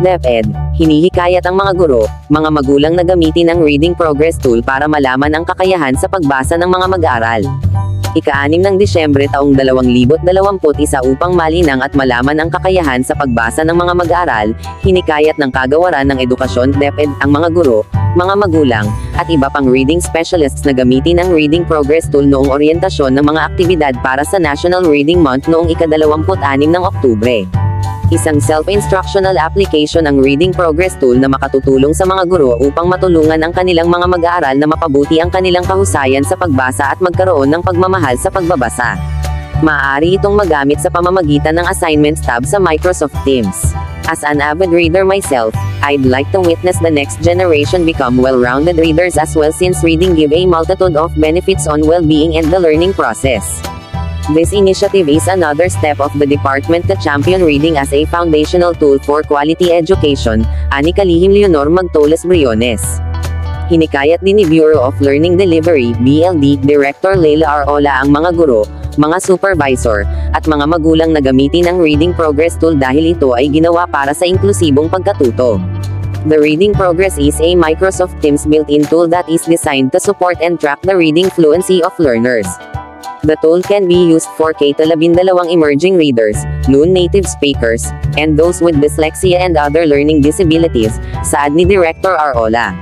DepEd, hinihikayat ang mga guro, mga magulang na gamitin ang Reading Progress Tool para malaman ang kakayahan sa pagbasa ng mga mag-aaral. Ika-6 ng Disyembre taong 2021 upang malinang at malaman ang kakayahan sa pagbasa ng mga mag-aaral, hinikayat ng Kagawaran ng Edukasyon DepEd ang mga guro, mga magulang, at iba pang reading specialists na gamitin ang Reading Progress Tool noong oryentasyon ng mga aktibidad para sa National Reading Month noong ika-26 ng Oktubre. Isang self-instructional application ang Reading Progress Tool na makatutulong sa mga guro upang matulungan ang kanilang mga mag-aaral na mapabuti ang kanilang kahusayan sa pagbasa at magkaroon ng pagmamahal sa pagbabasa. Maaari itong magamit sa pamamagitan ng Assignments tab sa Microsoft Teams. As an avid reader myself, I'd like to witness the next generation become well-rounded readers as well since reading give a multitude of benefits on well-being and the learning process. This initiative is another step of the department to champion reading as a foundational tool for quality education, ani kalihim Leonor Magtoles Briones. Hinikayat din ni Bureau of Learning Delivery, BLD, Director Leila Arola ang mga guro, mga supervisor, at mga magulang na gamitin ang Reading Progress Tool dahil ito ay ginawa para sa inklusibong pagkatuto. The Reading Progress is a Microsoft Teams built-in tool that is designed to support and track the reading fluency of learners. The tool can be used for K-12 emerging readers, non-native speakers, and those with dyslexia and other learning disabilities, saad ni Director Arola.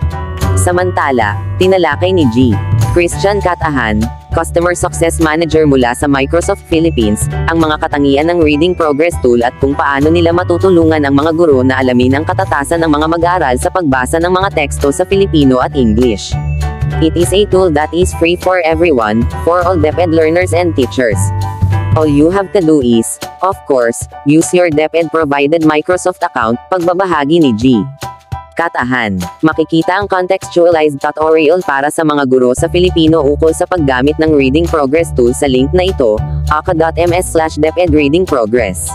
Samantala, tinalakay ni G. Christian Katahan, Customer Success Manager mula sa Microsoft Philippines, ang mga katangian ng Reading Progress Tool at kung paano nila matutulungan ang mga guro na alamin ang katatasan ng mga mag-aaral sa pagbasa ng mga teksto sa Filipino at English. It is a tool that is free for everyone, for all DepEd learners and teachers. All you have to do is, of course, use your DepEd provided Microsoft account, pagbabahagi ni G. Katahan. Makikita ang contextualized tutorial para sa mga guro sa Filipino ukol sa paggamit ng Reading Progress tool sa link na ito, aka.ms slash DepEd Reading Progress.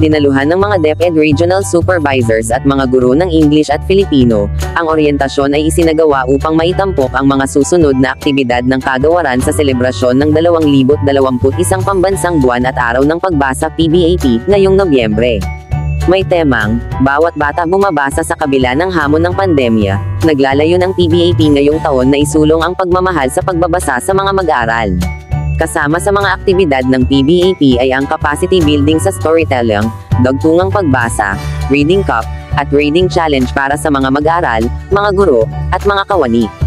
Dinaluhan ng mga DepEd Regional Supervisors at mga guro ng English at Filipino, ang oryentasyon ay isinagawa upang maitampok ang mga susunod na aktibidad ng kagawaran sa selebrasyon ng 2021 Pambansang Buwan at Araw ng Pagbasa PBAP, ngayong Nobyembre. May temang, bawat bata bumabasa sa kabila ng hamon ng pandemya, naglalayo ng PBAP ngayong taon na isulong ang pagmamahal sa pagbabasa sa mga mag-aaral. Kasama sa mga aktibidad ng PBAP ay ang capacity building sa storytelling, dagtungang pagbasa, reading cup, at reading challenge para sa mga mag-aaral, mga guro, at mga kawani.